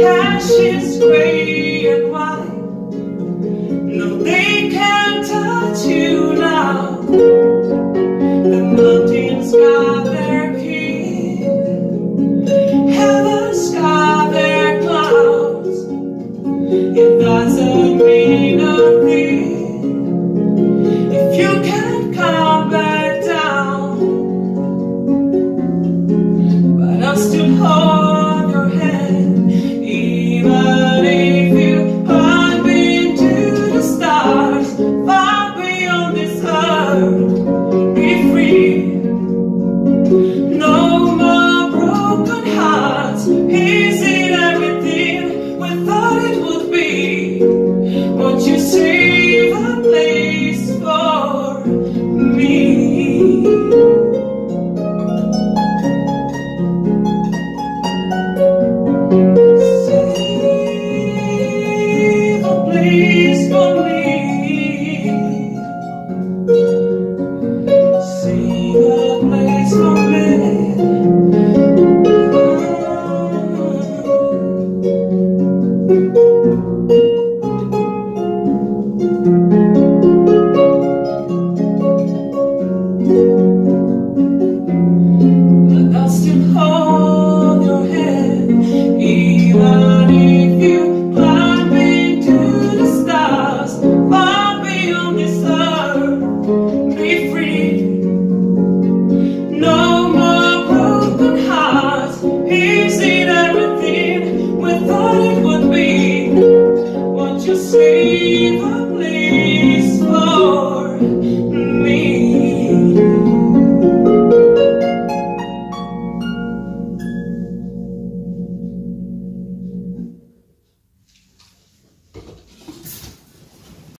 is gray and white. No, they can't touch you now. The mountains got their king. Heaven's got their clouds. It doesn't mean a thing if you can't come back down. But I'll still hold No more broken hearts. Is